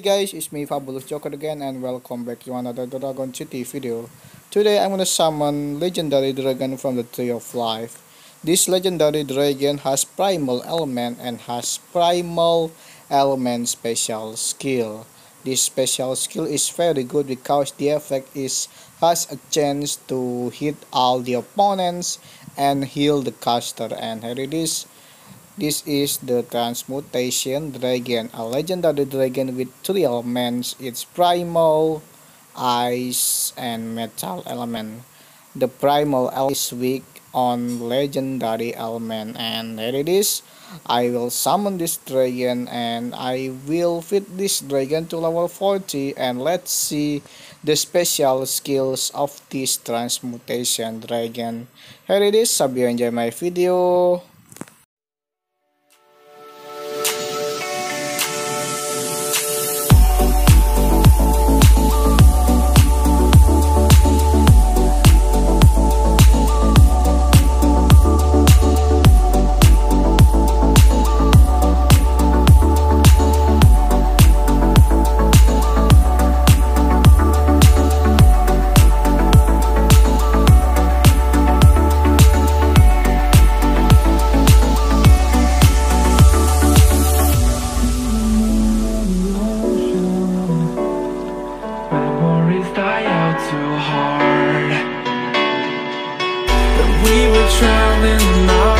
Hey guys, it's me Fabulous Joker again and welcome back to another Dragon City video. Today I'm gonna summon legendary dragon from the Tree of Life. This legendary dragon has primal element and has primal element special skill. This special skill is very good because the effect is has a chance to hit all the opponents and heal the caster and here it is this is the Transmutation Dragon, a legendary dragon with three elements. It's primal, ice, and metal element. The primal is weak on legendary element and there it is. I will summon this dragon and I will fit this dragon to level 40 and let's see the special skills of this transmutation dragon. Here it is, hope you enjoy my video. we were drowning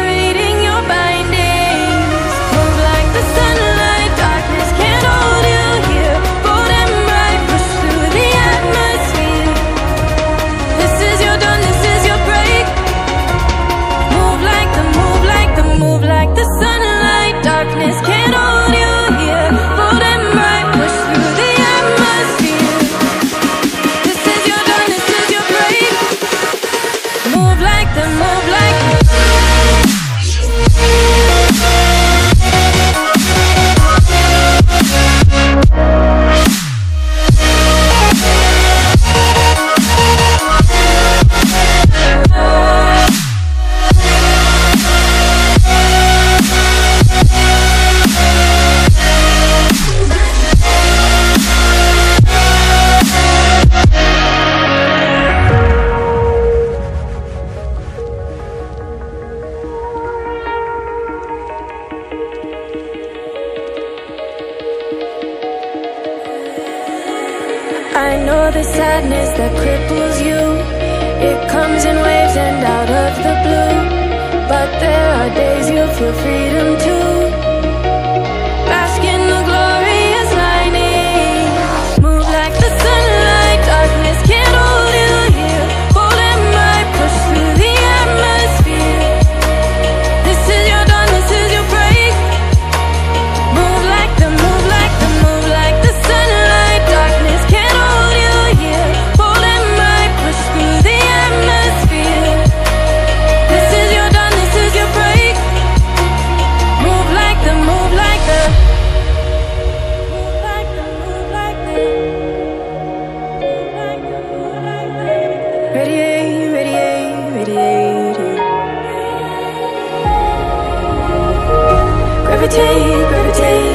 that cripples you. It comes in waves and out of the blue. But there are days you feel freedom too. rotate, rotate.